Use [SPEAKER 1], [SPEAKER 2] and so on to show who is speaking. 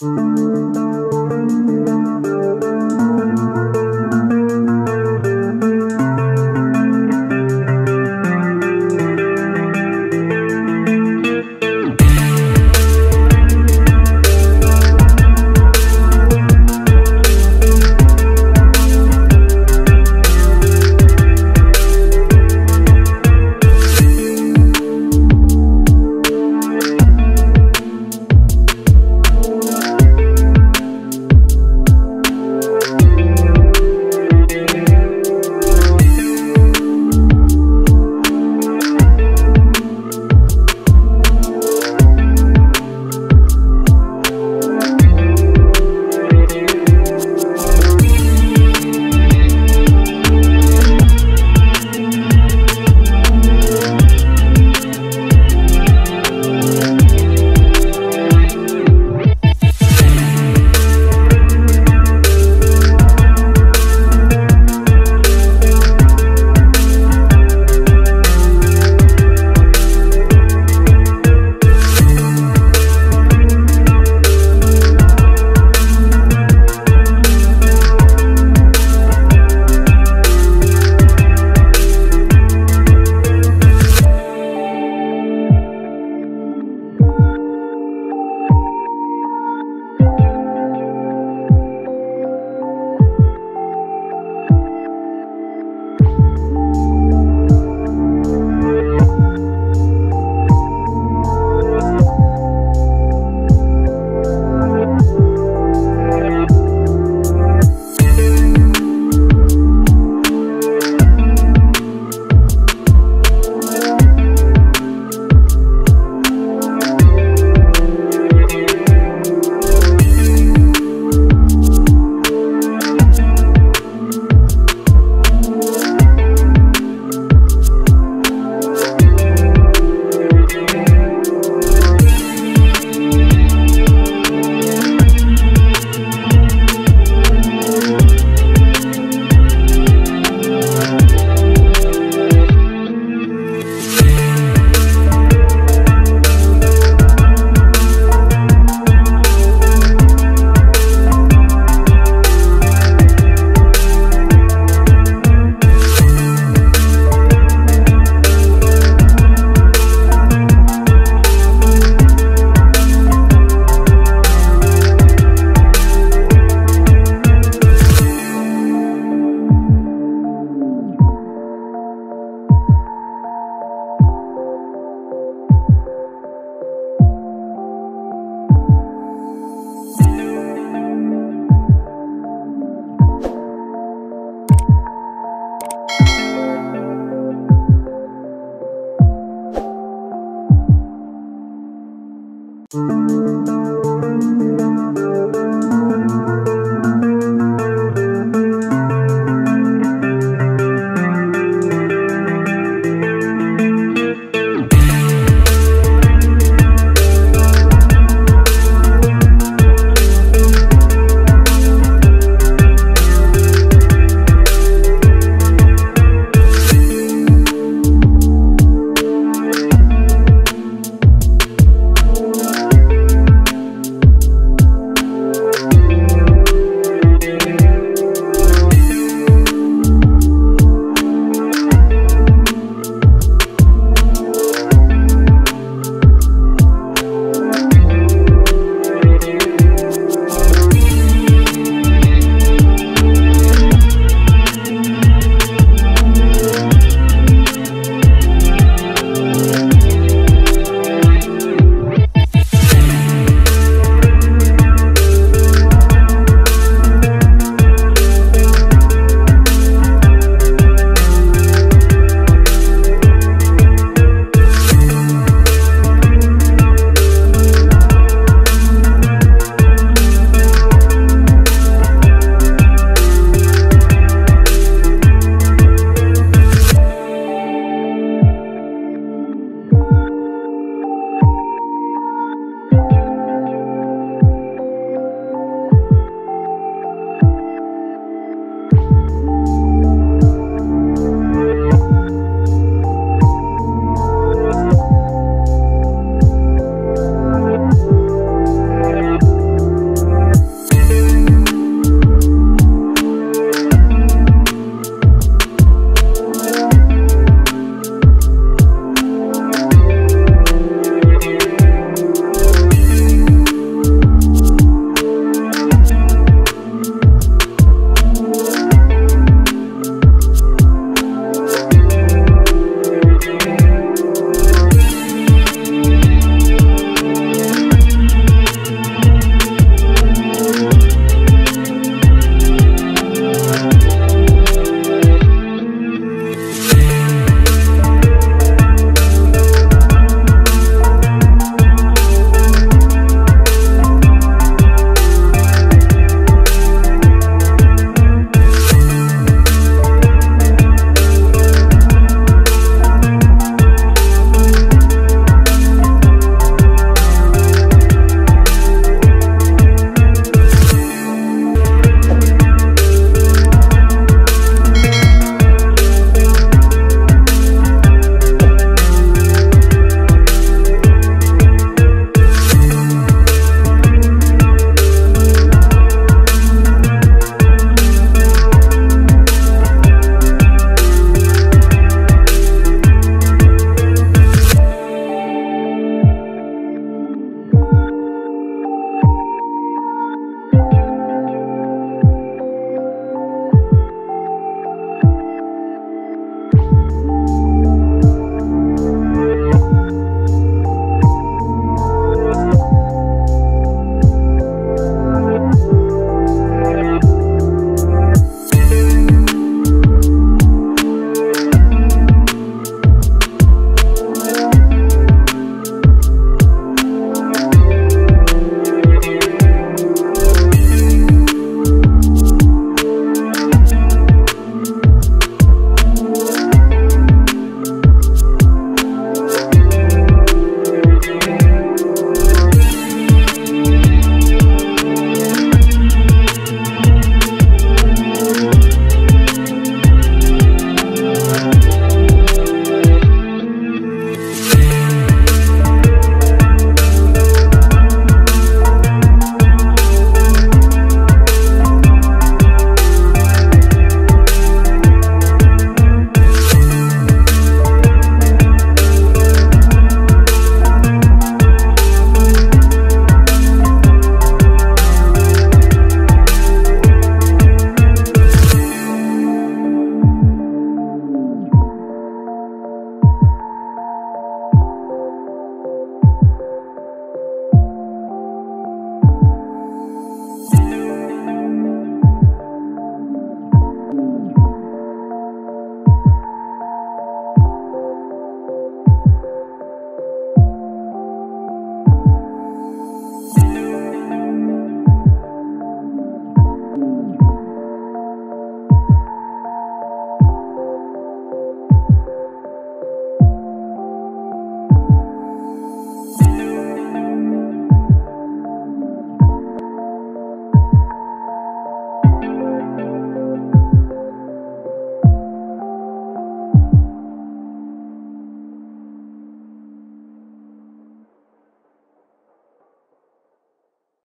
[SPEAKER 1] Música